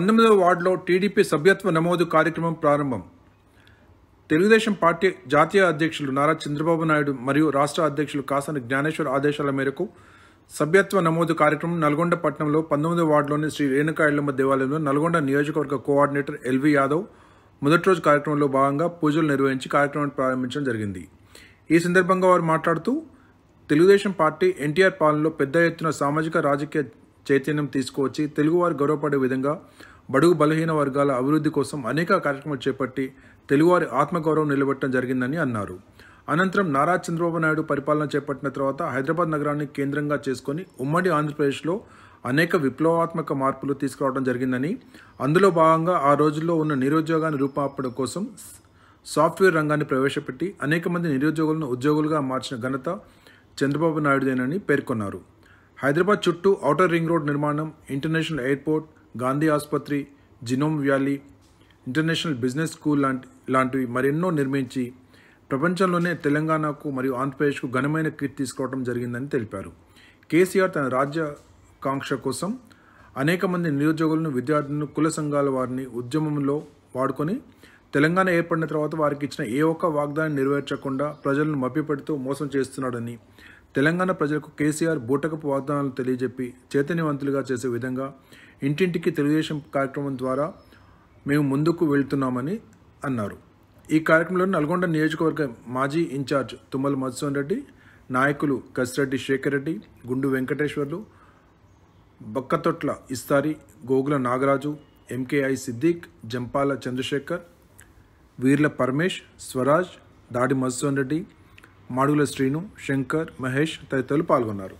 పంతొమ్మిదవ వార్డులో టీడీపీ సభ్యత్వ నమోదు కార్యక్రమం ప్రారంభం. తెలుగుదేశం పార్టీ జాతీయ అధ్యక్షులు నారా చంద్రబాబు నాయుడు మరియు రాష్ట్ర అధ్యక్షులు కాసాని జ్ఞానేశ్వర్ ఆదేశాల మేరకు సభ్యత్వ నమోదు కార్యక్రమం నల్గొండ పట్టణంలో పంతొమ్మిదవ వార్డులోని శ్రీ రేణుకా దేవాలయంలో నల్గొండ నియోజకవర్గ కోఆర్డినేటర్ ఎల్వి యాదవ్ మొదటి రోజు కార్యక్రమంలో భాగంగా పూజలు నిర్వహించి కార్యక్రమాన్ని ప్రారంభించడం జరిగింది. ఈ సందర్భంగా వారు మాట్లాడుతూ తెలుగుదేశం పార్టీ ఎన్టీఆర్ పాలనలో పెద్ద ఎత్తున సామాజిక రాజకీయ చైతన్యం తీసుకువచ్చి తెలుగువారు గౌరవపడే విధంగా బడుగు బలహీన వర్గాల అభివృద్ధి కోసం అనేక కార్యక్రమాలు చేపట్టి తెలుగువారి ఆత్మగౌరవం నిలబెట్టడం జరిగిందని అన్నారు. అనంతరం నారా చంద్రబాబు నాయుడు పరిపాలన చేపట్టిన తర్వాత హైదరాబాద్ నగరాన్ని కేంద్రంగా చేసుకుని ఉమ్మడి ఆంధ్రప్రదేశ్లో అనేక విప్లవాత్మక మార్పులు తీసుకురావడం జరిగిందని అందులో భాగంగా ఆ రోజుల్లో ఉన్న నిరుద్యోగాన్ని రూపాపడం కోసం సాఫ్ట్వేర్ రంగాన్ని ప్రవేశపెట్టి అనేక మంది నిరుద్యోగులను ఉద్యోగులుగా మార్చిన ఘనత చంద్రబాబు నాయుడుదేనని పేర్కొన్నారు. హైదరాబాద్ చుట్టూ ఔటర్ రింగ్ రోడ్ నిర్మాణం ఇంటర్నేషనల్ ఎయిర్పోర్ట్ గాంధీ ఆసుపత్రి genome valley international business school లాంటి లాంటివి మరెన్నో నిర్మించి ప్రపంచంలోనే తెలంగాణకు మరియు ఆంధ్రప్రదేశ్కు ఘనమైన కీర్తి తీసుకురావడం జరిగిందని తెలిపారు. కేసీఆర్ తన రాజ్యాకాంక్ష కోసం అనేక మంది నిరుద్యోగులను విద్యార్థులను కుల సంఘాల వారిని ఉద్యమంలో వాడుకొని తెలంగాణ ఏర్పడిన తర్వాత వారికి ఇచ్చిన ఏ ఒక్క వాగ్దానం నెరవేర్చకుండా ప్రజలను మభ్యపెడుతూ మోసం చేస్తున్నాడని తెలంగాణ ప్రజలకు కేసీఆర్ బూటకపు వాగ్దానాలు తెలియజెప్పి చైతన్యవంతులుగా చేసే విధంగా ఇంటింటికి తెలుగుదేశం కార్యక్రమం ద్వారా మేము ముందుకు వెళ్తున్నామని అన్నారు. ఈ కార్యక్రమంలో నల్గొండ నియోజకవర్గ మాజీ ఇన్ఛార్జ్ తుమ్మల మధుసూన్ రెడ్డి నాయకులు కసిరెడ్డి శేఖర్ రెడ్డి గుండు వెంకటేశ్వర్లు బక్కతొట్ల ఇస్తారి గోగుల నాగరాజు ఎంకేఐ సిద్దిక్ జంపాల చంద్రశేఖర్ వీర్ల పరమేష్ స్వరాజ్ దాడి మధుసూన్ రెడ్డి మాడుగుల శ్రీను శంకర్ మహేష్ తదితరులు పాల్గొన్నారు.